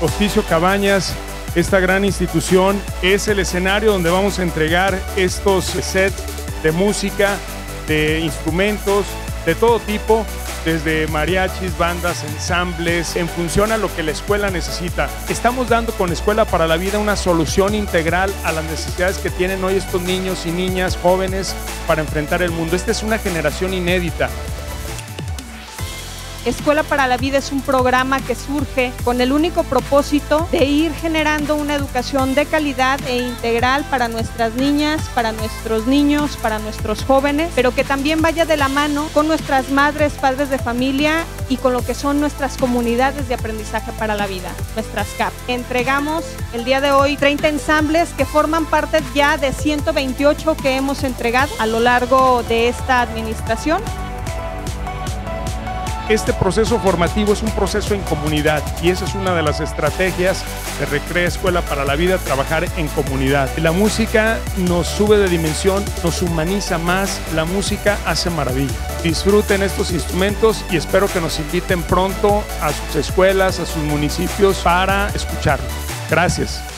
Hospicio Cabañas, esta gran institución, es el escenario donde vamos a entregar estos sets de música, de instrumentos, de todo tipo, desde mariachis, bandas, ensambles, en función a lo que la escuela necesita. Estamos dando con Escuela para la Vida una solución integral a las necesidades que tienen hoy estos niños y niñas jóvenes para enfrentar el mundo. Esta es una generación inédita. Escuela para la Vida es un programa que surge con el único propósito de ir generando una educación de calidad e integral para nuestras niñas, para nuestros niños, para nuestros jóvenes, pero que también vaya de la mano con nuestras madres, padres de familia y con lo que son nuestras comunidades de aprendizaje para la vida, nuestras CAP. Entregamos el día de hoy 30 ensambles que forman parte ya de 128 que hemos entregado a lo largo de esta administración. Este proceso formativo es un proceso en comunidad y esa es una de las estrategias de Recrea Escuela para la Vida, trabajar en comunidad. La música nos sube de dimensión, nos humaniza más, la música hace maravilla. Disfruten estos instrumentos y espero que nos inviten pronto a sus escuelas, a sus municipios para escucharlos. Gracias.